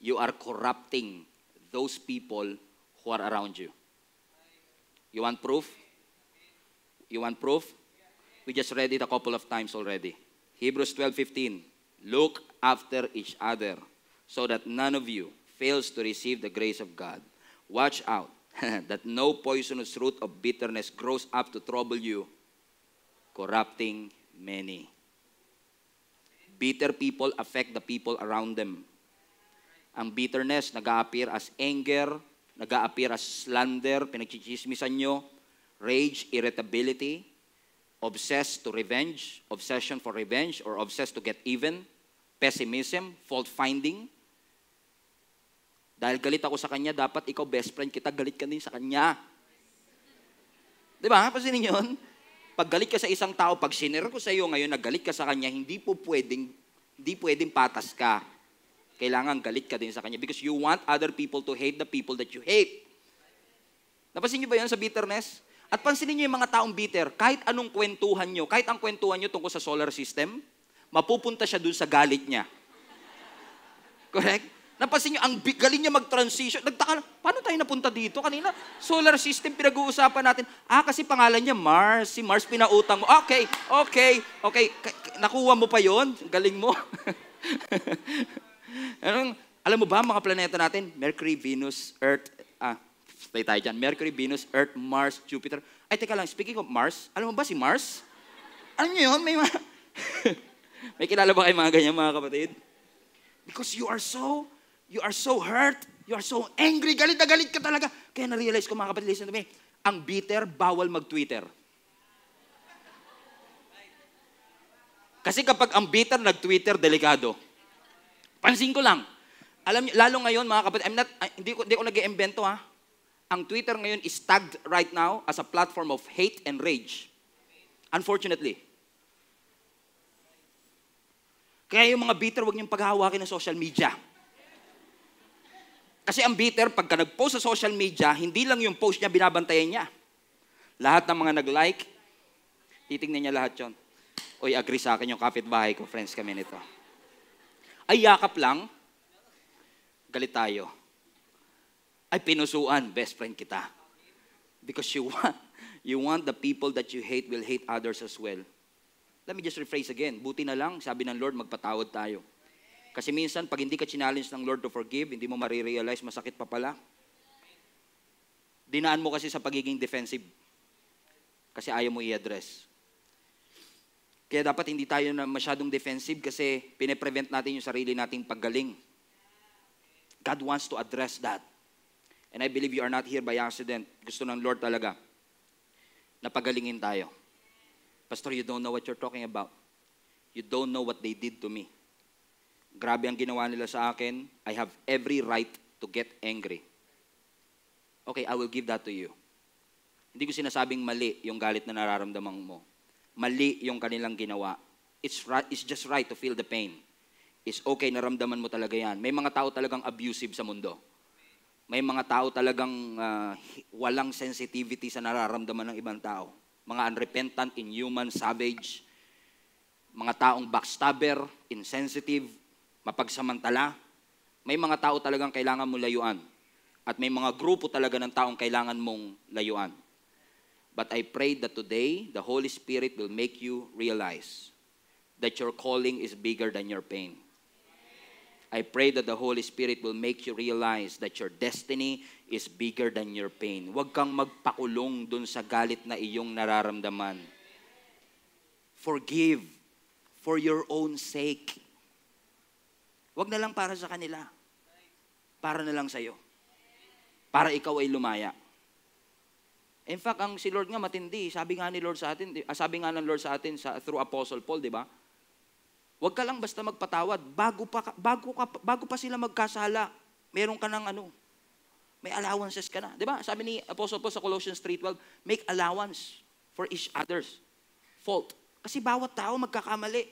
you are corrupting those people who are around you. You want proof? You want proof? We just read it a couple of times already. Hebrews 12:15. Look after each other so that none of you fails to receive the grace of God. Watch out that no poisonous root of bitterness grows up to trouble you, corrupting many. Bitter people affect the people around them. Ang bitterness nag appear as anger, nag appear as slander, pinagchichismisan nyo, rage, irritability, obsessed to revenge, obsession for revenge, or obsessed to get even, pessimism, fault-finding. Dahil galit ako sa kanya, dapat ikaw best friend kita, galit ka din sa kanya. Di ba? Pasinin yun? Pag galit ka sa isang tao, pag sinir ko sa iyo ngayon, nagalit ka sa kanya, hindi po pwedeng, hindi pwedeng patas ka. Kailangan galit ka din sa kanya because you want other people to hate the people that you hate. Napansin niyo ba yun sa bitterness? At pansinin niyo yung mga taong bitter, kahit anong kwentuhan niyo, kahit ang kwentuhan niyo tungkol sa solar system, mapupunta siya dun sa galit niya. Correct? Napansin niyo, ang galing niya mag-transition. Nagtaka, paano tayo napunta dito? Kanina, solar system pinag-uusapan natin. Ah, kasi pangalan niya Mars. Si Mars pinautang mo. Okay, okay, okay. Nakuha mo pa yon Galing mo. Anong, alam mo ba, mga planeta natin, Mercury, Venus, Earth, ah, stay tayo dyan. Mercury, Venus, Earth, Mars, Jupiter. Ay, teka lang, speaking of Mars, alam mo ba si Mars? Alam niyo yun? May, mga may kilala ba kayo mga ganyan, mga kapatid? Because you are so, you are so hurt, you are so angry, galit na galit ka talaga. Kaya na-realize ko mga kapatid, listen to me, ang bitter, bawal mag-Twitter. Kasi kapag ang bitter nag-Twitter, delikado. Pansin ko lang, alam niyo, lalo ngayon mga kapatid, I'm not, I- hindi ko, hindi ko nag-iimbento ha. Ang Twitter ngayon is tagged right now as a platform of hate and rage. Unfortunately. Kaya yung mga bitter, huwag niyong paghahawakin ng social media. Kasi ang bitter, pagka nag-post sa social media, hindi lang yung post niya, binabantayan niya. Lahat ng mga nag-like, titingnan niya lahat yon. Uy, agree sa akin yung kapitbahay ko, friends kami nito. Ay, yakap lang, galit tayo. Ay, pinusuan, best friend kita. Because you want, you want the people that you hate will hate others as well. Let me just rephrase again. Buti na lang, sabi ng Lord, magpatawad tayo. Kasi minsan, pag hindi ka challenge ng Lord to forgive, hindi mo marirealize, masakit pa pala. Dinaan mo kasi sa pagiging defensive. Kasi ayaw mo i-address. Kaya dapat hindi tayo na masyadong defensive kasi pine-prevent natin yung sarili nating paggaling. God wants to address that. And I believe you are not here by accident. Gusto ng Lord talaga na pagalingin tayo. Pastor, you don't know what you're talking about. You don't know what they did to me. Grabe ang ginawa nila sa akin. I have every right to get angry. Okay, I will give that to you. Hindi ko sinasabing mali yung galit na nararamdaman mo. Mali yung kanilang ginawa. It's, right, it's just right to feel the pain. It's okay, naramdaman mo talaga yan. May mga tao talagang abusive sa mundo. May mga tao talagang hi- walang sensitivity sa nararamdaman ng ibang tao. Mga unrepentant, inhuman, savage. Mga taong backstabber, insensitive, mapagsamantala. May mga tao talagang kailangan mo layuan. At may mga grupo talaga ng taong kailangan mong layuan. But I pray that today, the Holy Spirit will make you realize that your calling is bigger than your pain. I pray that the Holy Spirit will make you realize that your destiny is bigger than your pain. Huwag kang magpakulong dun sa galit na iyong nararamdaman. Forgive for your own sake. Huwag na lang para sa kanila. Para na lang sa'yo. Para ikaw ay lumaya. In fact, ang si Lord nga matindi. Sabi nga ni Lord sa atin, ah, sabi nga ng Lord sa atin sa, through Apostle Paul, di ba? Huwag ka lang basta magpatawad. Bago pa, bago, ka, bago pa sila magkasala, meron ka ng ano, may allowances ka na. Di ba? Sabi ni Apostle Paul sa Colossians 3.12, make allowance for each other's fault. Kasi bawat tao magkakamali.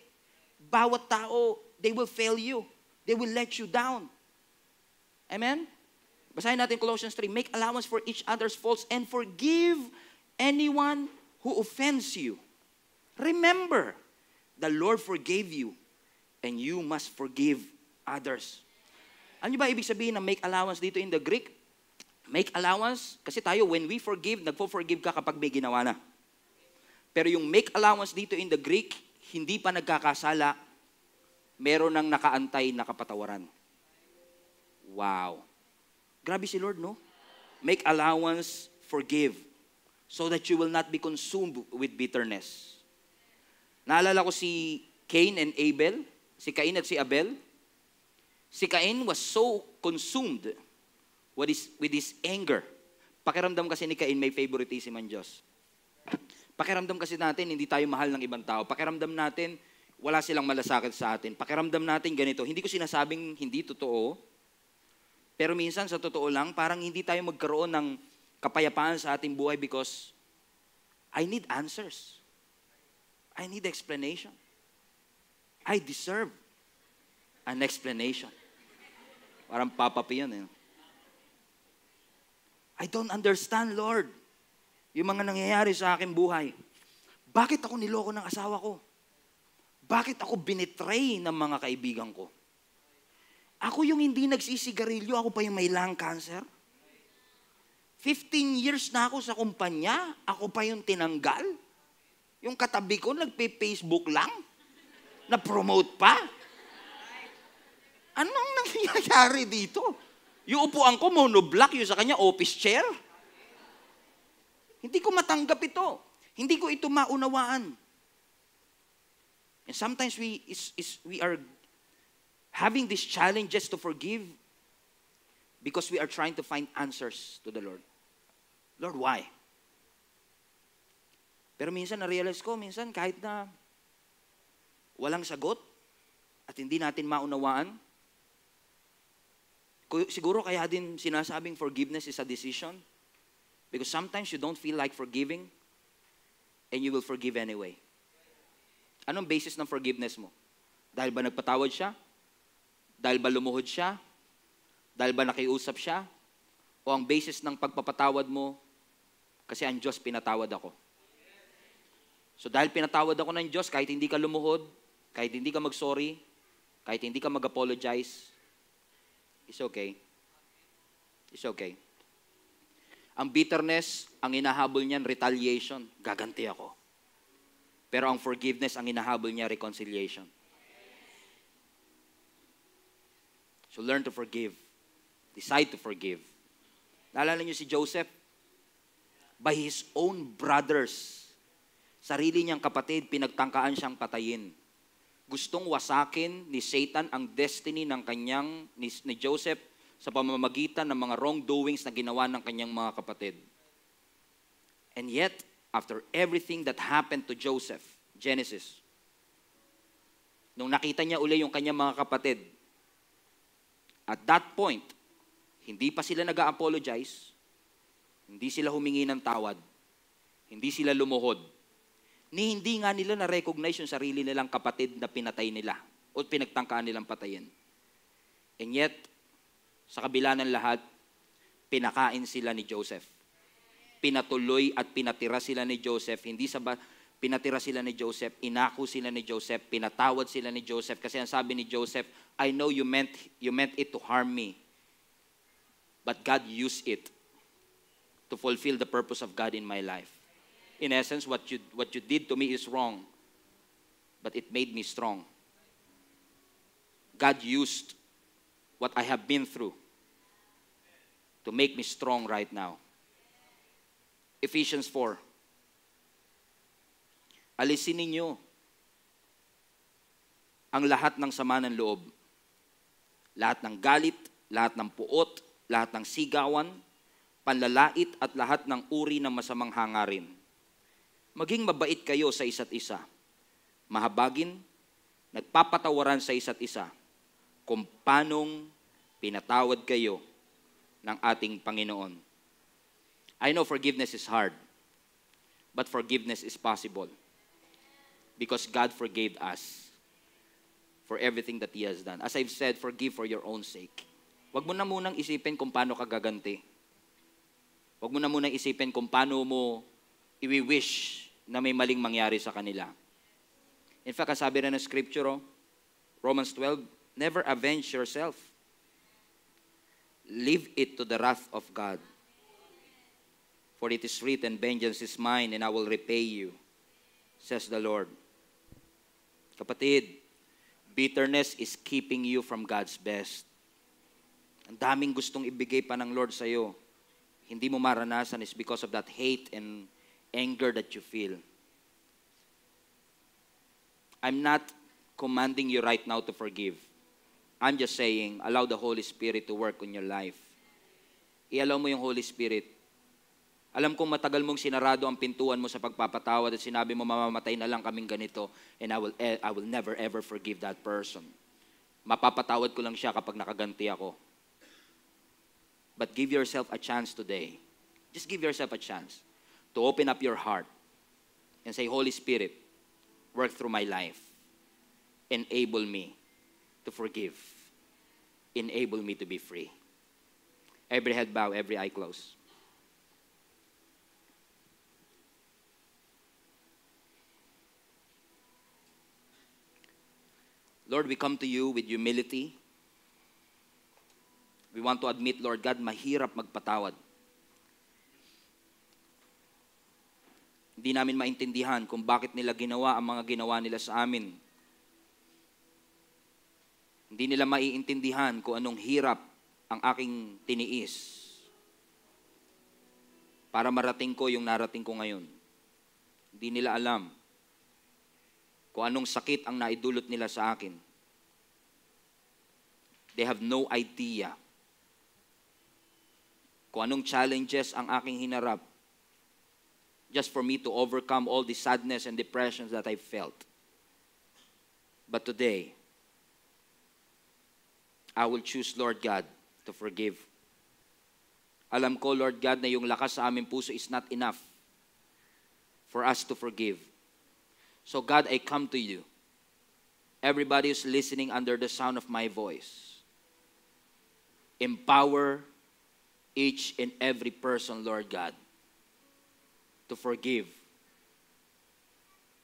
Bawat tao, they will fail you. They will let you down. Amen? Basahin natin Colossians 3. Make allowance for each other's faults and forgive anyone who offends you. Remember, the Lord forgave you and you must forgive others. Ano ba ibig sabihin ng make allowance dito in the Greek? Make allowance, kasi tayo, when we forgive, nagpo-forgive ka kapag may ginawa na. Pero yung make allowance dito in the Greek, hindi pa nagkakasala, meron ng nakaantay na kapatawaran. Wow. Grabe si Lord, no? Make allowance, forgive, so that you will not be consumed with bitterness. Naalala ko si Cain and Abel, si Cain at si Abel. Si Cain was so consumed with his, with his anger. Pakiramdam kasi ni Cain may favoritism ang Diyos. Pakiramdam kasi natin, hindi tayo mahal ng ibang tao. Pakiramdam natin, wala silang malasakit sa atin. Pakiramdam natin ganito. Hindi ko sinasabing hindi totoo, pero minsan sa totoo lang, parang hindi tayo magkaroon ng kapayapaan sa ating buhay because I need answers. I need explanation. I deserve an explanation. Parang Papa P yun eh. I don't understand, Lord, yung mga nangyayari sa aking buhay. Bakit ako niloko ng asawa ko? Bakit ako binitray ng mga kaibigan ko? Ako yung hindi nagsisigarilyo, ako pa yung may lung cancer. 15 years na ako sa kumpanya, ako pa yung tinanggal. Yung katabi ko, nagpe-Facebook lang. Na-promote pa. Anong nangyayari dito? Yung upuan ko, monoblock, yung sa kanya, office chair. Hindi ko matanggap ito. Hindi ko ito maunawaan. And sometimes we, is, is, we are having these challenges to forgive because we are trying to find answers to the Lord. Lord, why? Pero minsan na-realize ko, minsan kahit na walang sagot at hindi natin maunawaan, siguro kaya din sinasabing forgiveness is a decision because sometimes you don't feel like forgiving and you will forgive anyway. Anong basis ng forgiveness mo? Dahil ba nagpatawad siya? Dahil ba lumuhod siya? Dahil ba nakiusap siya? O ang basis ng pagpapatawad mo, kasi ang Diyos pinatawad ako. So dahil pinatawad ako ng Diyos, kahit hindi ka lumuhod, kahit hindi ka mag-sorry, kahit hindi ka mag-apologize, it's okay. It's okay. Ang bitterness, ang inahabol niyan, retaliation. Gaganti ako. Pero ang forgiveness, ang inahabol niya, reconciliation. So learn to forgive. Decide to forgive. Naalala niyo si Joseph? By his own brothers, sarili niyang kapatid, pinagtangkaan siyang patayin. Gustong wasakin ni Satan ang destiny ng kanyang, ni, ni Joseph sa pamamagitan ng mga wrongdoings na ginawa ng kanyang mga kapatid. And yet, after everything that happened to Joseph, Genesis, nung nakita niya uli yung kanyang mga kapatid, at that point, hindi pa sila nag-apologize, hindi sila humingi ng tawad, hindi sila lumuhod, ni hindi nga nila na-recognize yung sarili nilang kapatid na pinatay nila o pinagtangkaan nilang patayin. And yet, sa kabila ng lahat, pinakain sila ni Joseph. Pinatuloy at pinatira sila ni Joseph. Hindi sa ba, pinatira sila ni Joseph, inako sila ni Joseph, pinatawad sila ni Joseph. Kasi ang sabi ni Joseph, I know you meant, you meant it to harm me. But God used it to fulfill the purpose of God in my life. In essence, what you, what you did to me is wrong, but it made me strong. God used what I have been through to make me strong right now. Ephesians 4. Alisin ninyo ang lahat ng sama ng loob. Lahat ng galit, lahat ng puot, lahat ng sigawan, panlalait at lahat ng uri ng masamang hangarin. Maging mabait kayo sa isa't isa. Mahabagin, nagpapatawaran sa isa't isa kung paanong pinatawad kayo ng ating Panginoon. I know forgiveness is hard, but forgiveness is possible because God forgave us for everything that He has done. As I've said, forgive for your own sake. Huwag mo na munang isipin kung paano ka gaganti. Huwag mo na munang isipin kung paano mo iwi-wish na may maling mangyari sa kanila. In fact, ang sabi rin ng scripture, oh, Romans 12, never avenge yourself. Leave it to the wrath of God. For it is written, vengeance is mine and I will repay you, says the Lord. Kapatid, bitterness is keeping you from God's best. Ang daming gustong ibigay pa ng Lord sa'yo. Hindi mo maranasan is because of that hate and anger that you feel. I'm not commanding you right now to forgive. I'm just saying, allow the Holy Spirit to work on your life. I-allow mo yung Holy Spirit. Alam kong matagal mong sinarado ang pintuan mo sa pagpapatawad at sinabi mo, mamamatay na lang kaming ganito and I will, e- I will never ever forgive that person. Mapapatawad ko lang siya kapag nakaganti ako. But give yourself a chance today. Just give yourself a chance to open up your heart and say, Holy Spirit, work through my life. Enable me to forgive. Enable me to be free. Every head bow, every eye close. Lord, we come to you with humility. We want to admit, Lord God, mahirap magpatawad. Hindi namin maintindihan kung bakit nila ginawa ang mga ginawa nila sa amin. Hindi nila maiintindihan kung anong hirap ang aking tiniis para marating ko yung narating ko ngayon. Hindi nila alam kung anong sakit ang naidulot nila sa akin. They have no idea kung anong challenges ang aking hinarap just for me to overcome all the sadness and depressions that I felt. But today, I will choose, Lord God, to forgive. Alam ko, Lord God, na yung lakas sa aming puso is not enough for us to forgive. So God, I come to you. Everybody is listening under the sound of my voice. Empower each and every person, Lord God, to forgive.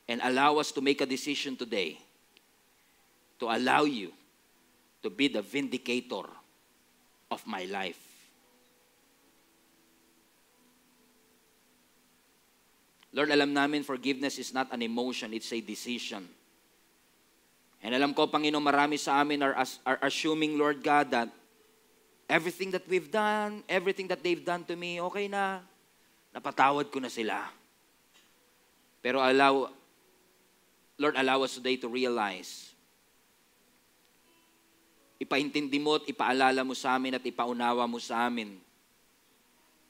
And allow us to make a decision today to allow you to be the vindicator of my life. Lord, alam namin forgiveness is not an emotion, it's a decision. And alam ko, Panginoon, marami sa amin are, are assuming, Lord God, that everything that we've done, everything that they've done to me, okay na. Napatawad ko na sila. Pero allow, Lord, allow us today to realize, ipaintindi mo at ipaalala mo sa amin at ipaunawa mo sa amin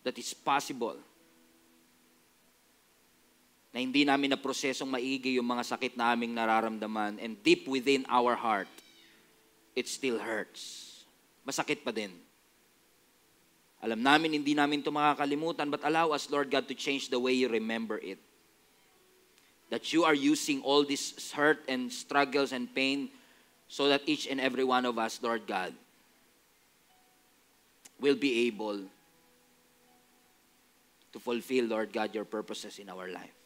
that it's possible na hindi namin na prosesong maigi yung mga sakit na aming nararamdaman and deep within our heart, it still hurts. Masakit pa din. Alam namin, hindi namin ito makakalimutan, but allow us, Lord God, to change the way you remember it. That you are using all this hurt and struggles and pain so that each and every one of us, Lord God, will be able to fulfill, Lord God, your purposes in our life.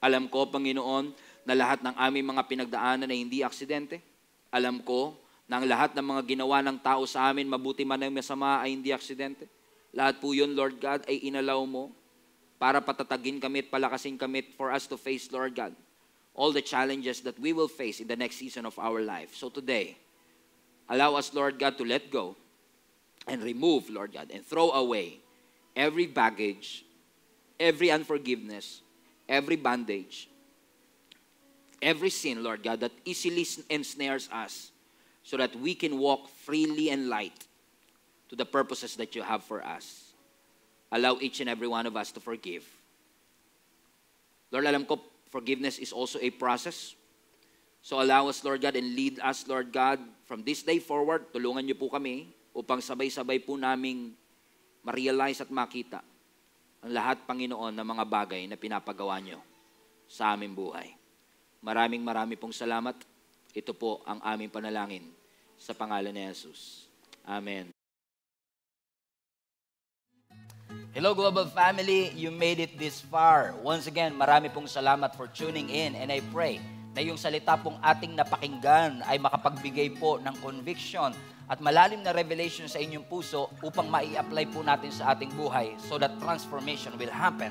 Alam ko, Panginoon, na lahat ng aming mga pinagdaanan ay hindi aksidente. Alam ko na ang lahat ng mga ginawa ng tao sa amin, mabuti man ay masama, ay hindi aksidente. Lahat po yun, Lord God, ay inalaw mo para patatagin kami at palakasin kami for us to face, Lord God, all the challenges that we will face in the next season of our life. So today, allow us, Lord God, to let go and remove, Lord God, and throw away every baggage, every unforgiveness, every bandage, every sin, Lord God, that easily ensnares us so that we can walk freely and light to the purposes that you have for us. Allow each and every one of us to forgive. Lord, alam ko, forgiveness is also a process. So allow us, Lord God, and lead us, Lord God, from this day forward, tulungan niyo po kami upang sabay-sabay po naming ma-realize at makita ang lahat, Panginoon, ng mga bagay na pinapagawa nyo sa aming buhay. Maraming marami pong salamat. Ito po ang aming panalangin sa pangalan ni Jesus. Amen. Hello Global Family, you made it this far. Once again, marami pong salamat for tuning in and I pray na yung salita pong ating napakinggan ay makapagbigay po ng conviction at malalim na revelation sa inyong puso upang mai-apply po natin sa ating buhay so that transformation will happen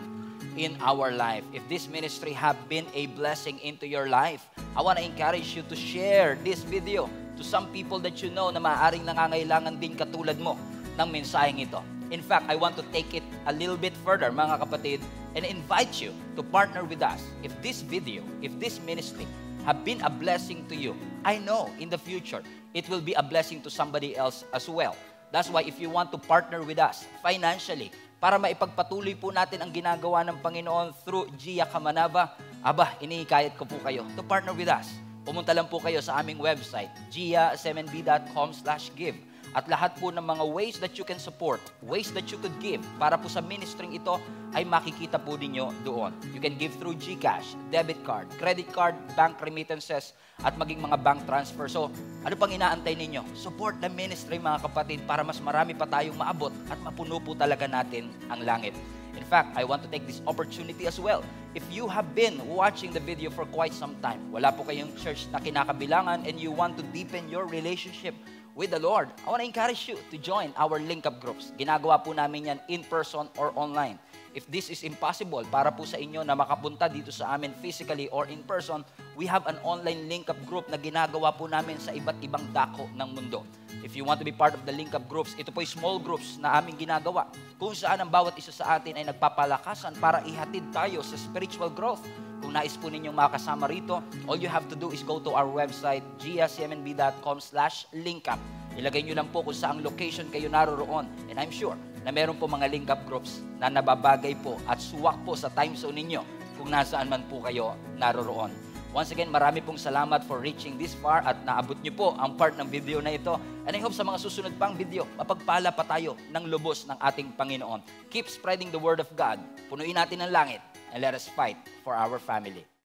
in our life. If this ministry have been a blessing into your life, I want to encourage you to share this video to some people that you know na maaaring nangangailangan din katulad mo ng mensaheng ito. In fact, I want to take it a little bit further, mga kapatid, and invite you to partner with us. If this video, if this ministry have been a blessing to you, I know in the future, it will be a blessing to somebody else as well. That's why if you want to partner with us financially, para maipagpatuloy po natin ang ginagawa ng Panginoon through Gia Kamanava, aba, inihikayat ko po kayo to partner with us. Pumunta lang po kayo sa aming website, gia7b.com slash give at lahat po ng mga ways that you can support, ways that you could give para po sa ministering ito ay makikita po ninyo doon. You can give through GCash, debit card, credit card, bank remittances, at maging mga bank transfer. So, ano pang inaantay ninyo? Support the ministry mga kapatid para mas marami pa tayong maabot at mapuno po talaga natin ang langit. In fact, I want to take this opportunity as well. If you have been watching the video for quite some time, wala po kayong church na kinakabilangan and you want to deepen your relationship with the Lord, I want to encourage you to join our link up groups. Ginagawa po namin yan in person or online. If this is impossible para po sa inyo na makapunta dito sa amin physically or in person, we have an online link up group na ginagawa po namin sa iba't ibang dako ng mundo. If you want to be part of the link up groups, ito po ay small groups na aming ginagawa kung saan ang bawat isa sa atin ay nagpapalakasan para ihatid tayo sa spiritual growth. Kung nais po ninyong makasama rito, all you have to do is go to our website, giacmnb.com slash linkup. Ilagay nyo lang po kung saang location kayo naroroon. And I'm sure na meron po mga link up groups na nababagay po at suwak po sa time zone ninyo kung nasaan man po kayo naroroon. Once again, marami pong salamat for reaching this far at naabot nyo po ang part ng video na ito. And I hope sa mga susunod pang video, mapagpala pa tayo ng lubos ng ating Panginoon. Keep spreading the Word of God. Punuin natin ang langit and let us fight for our family.